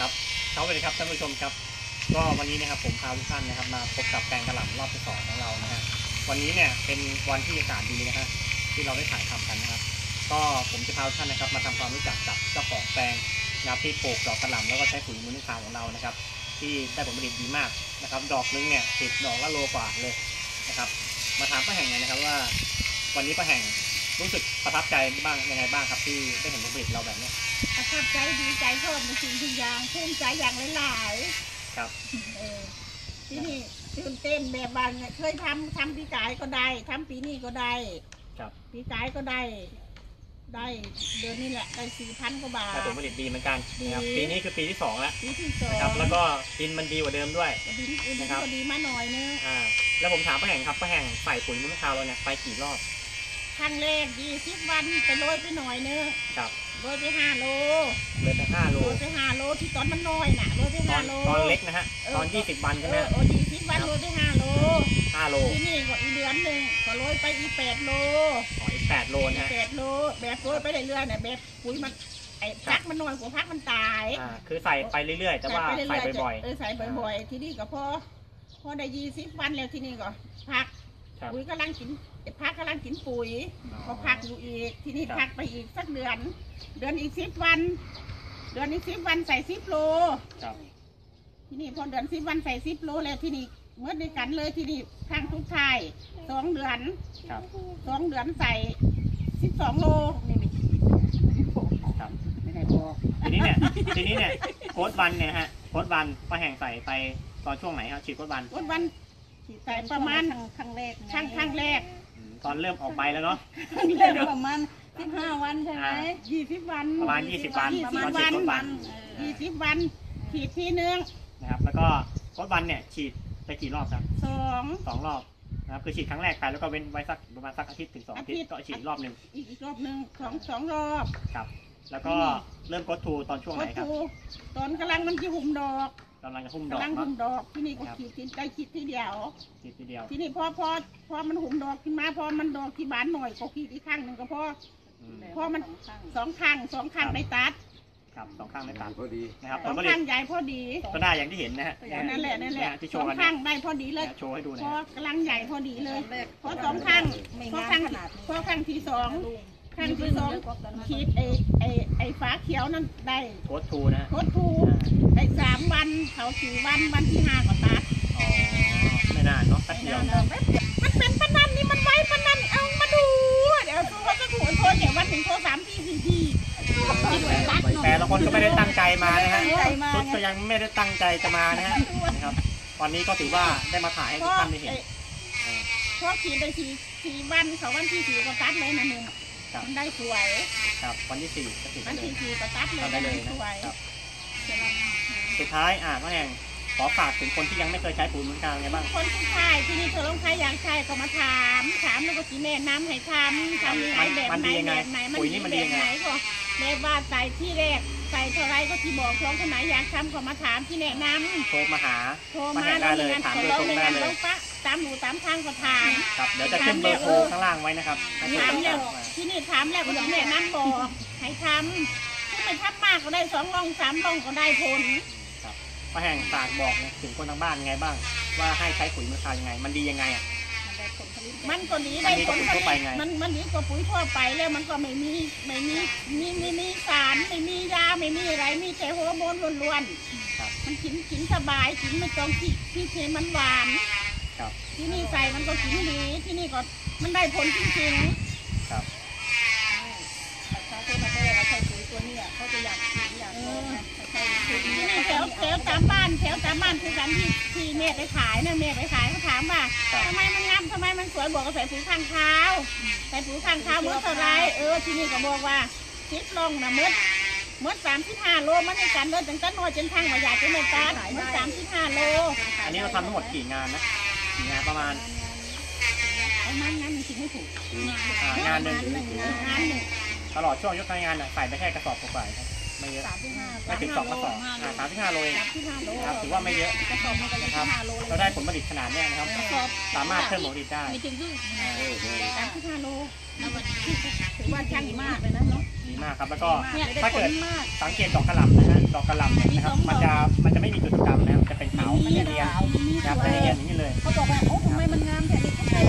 ครับสวัสดีครับท่านผู้ชมครับ ก็วันนี้นะครับผมพาทุกท่านนะครับมาพบกับแปลงกระหล่ำรอบที่สองของเรานะฮะวันนี้เนี่ยเป็นวันที่อากาศดีนะฮะที่เราได้ถ่ายทำกันนะครับ ก็ผมจะพาทุกท่านนะครับมาทำความรู้จักกับเจ้าของแปลงนะครับที่ปลูกดอกกระหล่ำแล้วก็ใช้ปุ๋ยมูลนิธิของเรานะครับ ที่ได้ผลผลิตดีมากนะครับ ดอกนึงเนี่ยติดดอกละโลกว่าเลยนะครับ มาถามป้าแห่งหน่อยนะครับว่า วันนี้ป้าแห่ง รู้สึกประทับใจบ้างยังไงบ้างครับที่ได้เห็นผลผลิตเราแบบเนี้ยประทับใจดีใจเพิ่มในสิ่งทุกอย่างภูมิใจอย่างหลายครับๆเออที่นี่ตื่นเต้นแบบว่าเนี่ยเคยทำทำปีกายก็ได้ทำปีนี้ก็ได้ครับปีกายก็ได้ ได้เดือนนี้แหละได้สี่พันกว่าบาทได้ผลผลิตดีเหมือนกันนะครับดี ปีนี้คือปีที่สองแล้วปีที่สองนะครับแล้วก็ดินมันดีกว่าเดิมด้วย ดินดินนะครับ ก็ดีมาหน่อยนึงอ่าแล้วผมถามป้าแห่งครับป้าแห่งใส่ปุ๋ยมุ้งคาวเราเนี่ยไปกี่รอบ ครั้งแรกยี่สิบวันไปโรยไปหน่อยนึงครับโรยไปห้าโลเลยไปห้าโลโรยไปห้าโลที่ตอนมันน้อยน่ะโรยไปตห้าอนโลตอนเล็กนะฮะเออตอนยี่สิบวันเอใช่ไหมอโอ้ยี่สิบวันโรยไปห้าโลห้าโลที่นี่ก็อีกเดือนหนึ่งก็โรยไปอีกแปดโลอ๋ออีกแปดโลอีนะกฮะแปดโลแบบโรยไปเรื่อยๆเนี่ยแบบปุ๋ยมันไอ้พักมันน้อยกว่าพักมันตาย อ่าคือใส่ไปเรื่อยๆ แต่ว่าไปเรื่ใส่อยๆบ่อยเออใส่บ่อยๆ ที่นี่ก็พอพอได้ยี่สิบวันแล้วที่นี่ก็พักๆครับ ปุ๋ยกำลังกินไอ้ พักกำลังกินปุ๋ยก็พักอยู่อีก ที่นี่ครับพักไปอีกสักเดือน เดือนอีกสิบวัน เดือนอีกสิบวันใส่สิบโลครับที่นี่พอเดือนสิบวันใส่สิบโลแล้วที่นี่เมื่อด้วยกันเลยที่นี่ทางทุกทายสองเดือนครับสองเดือนใส่สิบสองโลนี่ไม่ครับไม่ได้บอกทีนี้เนี่ยทีนี้เนี่ยโค้ดวันเนี่ยฮะโค้ดวันป้าแห่งใส่ไปตอนช่วงไหนครับฉีดโค้ดวันวันวันใส่ประมาณครั้งแรกครั้งครั้งแรกอืม ตอนเริ่มออกใบแล้วเนาะ เริ่มประมาณสิบห้าวันใช่ไหมอ่า ยี่สิบวันประมาณยี่สิบวันยี่ตสิอนบฉีวัดนโค้ดวันยี่สิบวัน ขีดที่หนึ่งนะครับ แล้วก็โค้ดวันเนี่ยฉีดไปกี่รอบครับสอง สองรอบนะครับคือฉีดครั้งแรกไปแล้วก็เว้นไว้สักประมาณสักอาทิตย์ถึงสองอาทิตอาทิตย์ ย์ก็ฉีดอีกรอบหนึ่งอีกอีกรอบหนึ่งสองสองรอบ ครับ แล้วก็เริ่มกดทูตอนช่วงไหนครับก็ดูตอนกำลังมันจะหุ่มดอก กำลังจะหุ้มดอกกำลังเนาะหุ่มดอกที่นี่ก็ครับขีดที่ได้ขีดที่เดียวฉีดทีเดียว ที่นี่พอพอพอมันหุ่มดอกขึ้นมาพอมันดอกที่บานหน่อยก็ขีดอีกข้างหนึ่งก็พออืมเพราะมันสองข้างสองข้างได้ตัดครับสองข้างไม่ตัดพอดีนะครับสผอลงผลิตข้างใหญ่พอดีก็ได้อย่างที่เห็นนะฮะนั่นแหละนั่นแหละที่สโชองว์กันข้างเนี่ยได้พอดีเลยโชว์ให้ดูหพนะอฮะกำลังใหญ่พอดีเลยแรกเพราะสองข้างไม่เพราะงามข้างขนาดเพราะข้างที่สอง ข้างที่ที่สองขีดไอ้ไอ้ไอ้ฟ้าเขียวนั่นได้โค้ดทูนะฮะโคตรถูกได้สามวันเขาสี่วันวันที่ห้าก็ตัดอ๋อไม่นานเนาะแป๊บเดียวมันเป็นพนันนี่มันไว้พนันเอามาดูเดี๋ยวสู้ว่าจะถูกโทษเดี๋ยววันหนึ่งโทษสามทีสี่ทีตัดหน่อยแต่ละคนก็ไม่ได้ตั้งใจมานะฮะใจมาชุดไงก็ยังไม่ได้ตั้งใจจะมานะฮะนะครับวันนี้ก็ถือว่าได้มาถ่ายให้เพทุกราะท่านได้เห็นไอ้เออเพราะขีดไปสี่สี่วันเขาวันที่สี่ก็ตัดเลยนะหนึ่ง ครับ มันได้สวยครับวันที่สี่ก็ติดวันเลยที่สี่ก็ตัดเลยทำได้เลยสวยนะครับสุดท้ายอ่าก็แห่งขอฝากถึงคนที่ยังไม่เคยใช้ปุ๋ยเหมือนกันไงบ้าง คนที่ใช่ที่นี่เธอต้องใช้อย่างใช่ก็มาถามถามแล้วก็จีแนะนำให้ทำทำยังไงแบบมันไหนดียังไงแบบไหนมันปุ๋ยดีนี่มันแบดีบยังไง ไหนก็แบบว่าใส่ที่แรกใส่เท่าไรก็ที่บอกลองคนไหนอยากทำก็มาถามที่แนะนำโทรมาหา โทรมามาแห่งได้เลยถามโดยตรงได้เลยต้องปะ ตามหนูตามทางก็ถาม ครับเดี๋ยวจะขึ้นเบอร์โทรข้างล่างไว้นะครับให้โทรถามติดแล้ต่วอมาที่นี่ถามแล้วก็ที่แนะนำบอกให้ทำถ้าไม่ทำมากก็ได้สองร่องสามร่องก็ได้ผลป้าแห่งฝากบอกเนี่ยถึงคนทางบ้านยังไงบ้าง ว่าให้ใช้ปุ๋ยมือคาวยังไง มันดียังไงอะมันก็ดีได้ผลมันดีกว่าปุ๋ยทั่วไปไงมันมันดีกว่าปุ๋ยทั่วไปแล้วมันก็ไม่มีไม่มีมีไม่มีสารไม่มียาไม่มีอะไรมีแต่ฮอร์โมนล้วนครับๆมันกินกินสบายกินไม่ต้องที่ที่เทมันหวาน ครับที่นี่ใส่มันก็กินดีที่นี่ก็มันได้ผลจริงครับประชาชนเขาบอกว่าใช้ปุ๋ยตัวเนี้เขาจะอยากกินอยากลองนะใช้ปุ๋ยๆที่นี้นี่แถวแถวตามบ้านแถวตามบ้านคือกันที่ที่แม่ไปขายนะแม่ไปขายเขาถามว่าครับทำไมมันงามทำไมมันสวยบอกว่าใส่ปุ๋ยข้างเท้าใส่ปุ๋ยข้างเท้าเมื่อเท่าไรเออที่นี่ก็บอกว่าคิดลงนะเมื่อเมื่อสามสิบห้าโลมันในการเดินตั้งแต่น้อยจนทางมาอยากจะไม่ตัดเมื่อสามสิบห้าโล อันนี้เราทำทั้งหมดกี่งานนะ กี่งานประมาณประมาณนั้นจริงไม่ถูกอ่างานหนึ่งงานหนึ่งตลอดช่วงยกการงานอะใส่ไปแค่กระสอบกว่าๆครับ ไม่เยอะสามที่ห้าไม่ถึงสองกระสอบอ่าสามที่ห้าโลเองสามสิบห้าโลนะครับถือว่าไม่เยอะกระสอบมันก็ยังนะครับห้าโลเลยเราได้ผลผลิตขนาดเนี้ยนะครับ กระสอบสามารถเพิ่มผลผลิตได้ไม่ถึงครึ่งสามสิบห้าโลถือว่าช่างมากเลยนะเนาะดีมากครับแล้วก็เนี่ยได้ถ้าผเกิลดมากสังเกตดอกกระหล่ำนะฮะดอกกระหล่ำเนี่ยนะครับมันมันจะเรียนครับจะเรียนอย่างนี้เลยเขาบอกว่าโอ้ทำไมมันงามแค่นี้เขาใช้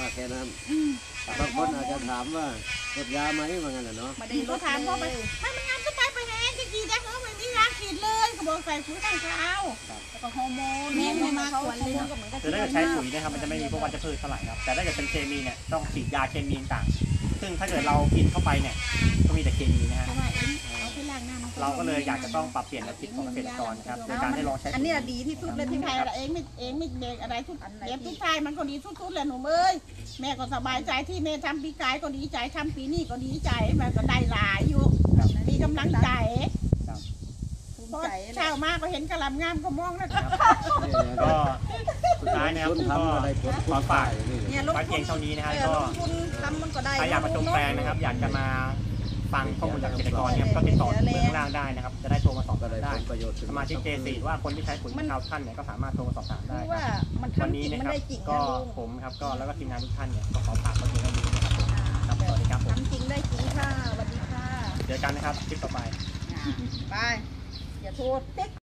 ว่าแค่นั้นอืมบางคนอาจจะถามว่ากดยาไหมว่างั้นน่ะเนาะไม่ได้ลก็ดถามพ่อไปเลยไม่มันงามจะตายไปแห้งจะกี่ได้เหรอไม่มียาขีดเลยเขาบอกใส่ปุ๋ยข้างเท้าแล้วก็ฮอร์โมนแม่ไม่มาเขาควรฮอเลยร์โมนเนาะก็เหมือนกับคือถ้าเกิดใช้ปุ๋ยนะครับมันจะไม่มีพวกวัชพืชเท่าไหร่ครับแต่ถ้าเกิดเป็นเคมีเนี่ยต้องฉีดยาเคมีต่างๆซึ่งถ้าเกิดเรากินเข้าไปเนี่ยก็มีแต่เคมีนะฮะ เพราะว่าเอ็งเอาไปล้างน้ำเราก็เลยอยากจะต้องปรับเปลี่ยนแนวคิดของเกษตรกรนะครับโดยการให้ลองใช้อันเนี้ยดีที่สุดเลยที่ที่ไทไทยยเราเองไม่เองไม่เบรกอะไรทุกเดี๋ยวทุกทายมันก็ดีทุกๆเลยหนูเอ้ยแม่ก็สบายใจที่แม่ทำปีกายก็ดีใจทำปีนี้ก็ดีใจแม่ก็ได้หลายอยู่มีกำลังใจภูมิพอใจเช้ามาก็เห็นกระหลำงามก็มองแล้วก็สุดท้ายนะครับคุณก็ทำอะไรผลขอฝากนี่เนี่ยลงไว้ทุเพียนงเท่านี้นะฮะเออก็ลงทุนทำมันก็ได้ใครอยากมาชมแปลงนะครับ อยากจะมา ฟังข้อมูลจากเกษตรกรเนี่ยก็ติดต่อเบอร์ข้างล่างได้นะครับ จะได้โทรมาสอบก็ถามได้ได้ผลประโยชน์สมาชิกเจสีว่าคนที่ใช้ปุ๋ยคาวท่านเนี่ยก็สามารถโทรมาสอบถามได้คือคว่ารับมันวันทำจนี้ริงนะมันครับได้จริงก็นะลุงผมครับก็แล้วก็ทีมงานทุกท่านเนี่ยก็ขอฝากไว้เพียงเท่านี้นะครับผมครับสวัสดีครับผมทำจริงได้จริงค่ะสวัสดีค่ะเจอกันนะครับคลิปต่อไปบายอย่าโทษติ๊ก